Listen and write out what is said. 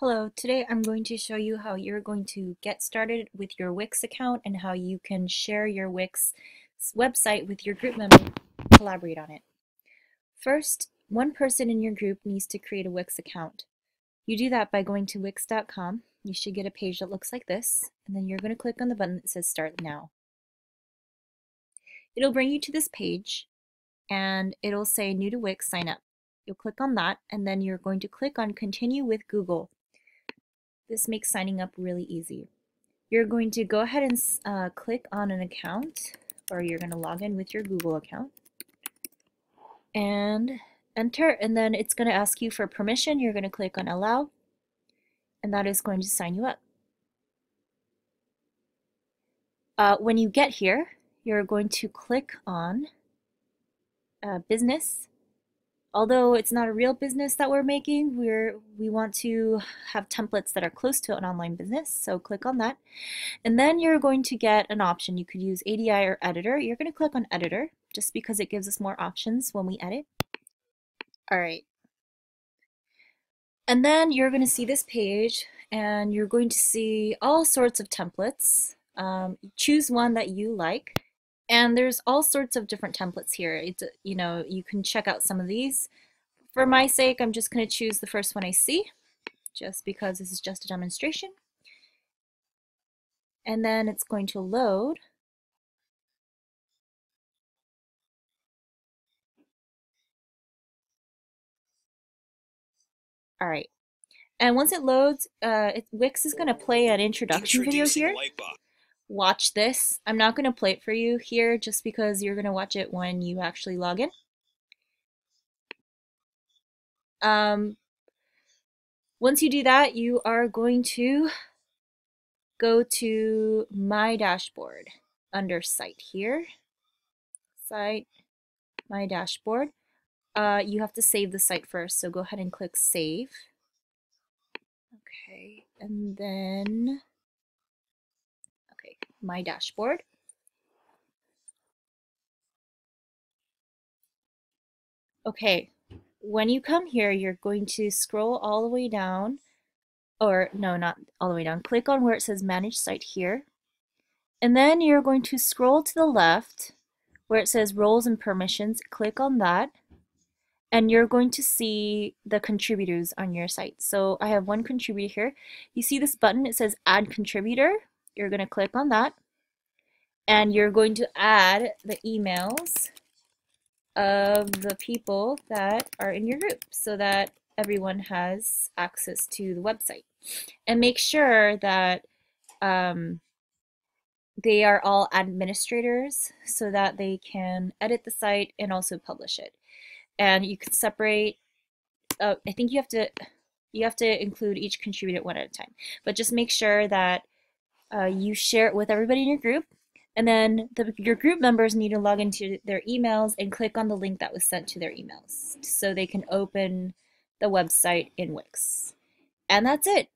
Hello, today I'm going to show you how you're going to get started with your Wix account and how you can share your Wix website with your group members collaborate on it. First, one person in your group needs to create a Wix account. You do that by going to wix.com. You should get a page that looks like this, and then you're going to click on the button that says Start Now. It'll bring you to this page, and it'll say New to Wix, sign up. You'll click on that, and then you're going to click on Continue with Google. This makes signing up really easy. You're going to go ahead and uh, click on an account or you're going to log in with your Google account and enter and then it's going to ask you for permission. You're going to click on allow and that is going to sign you up. Uh, when you get here, you're going to click on uh, business although it's not a real business that we're making, we're we want to have templates that are close to an online business. So click on that. And then you're going to get an option. You could use ADI or editor. You're going to click on editor just because it gives us more options when we edit. All right. And then you're going to see this page and you're going to see all sorts of templates. Um, choose one that you like and there's all sorts of different templates here. It's, you know, you can check out some of these. For my sake, I'm just going to choose the first one I see, just because this is just a demonstration. And then it's going to load. All right. And once it loads, uh, it, Wix is going to play an introduction video here watch this. I'm not going to play it for you here just because you're going to watch it when you actually log in. Um, once you do that, you are going to go to My Dashboard under Site here. Site, My Dashboard. Uh, you have to save the site first, so go ahead and click Save. Okay, and then my dashboard. Okay, when you come here, you're going to scroll all the way down, or no, not all the way down. Click on where it says Manage Site here. And then you're going to scroll to the left where it says Roles and Permissions. Click on that. And you're going to see the contributors on your site. So I have one contributor here. You see this button, it says Add Contributor. You're going to click on that and you're going to add the emails of the people that are in your group so that everyone has access to the website. And make sure that um, they are all administrators so that they can edit the site and also publish it. And you can separate, uh, I think you have to you have to include each contributor one at a time. But just make sure that uh, you share it with everybody in your group. And then the, your group members need to log into their emails and click on the link that was sent to their emails so they can open the website in Wix. And that's it.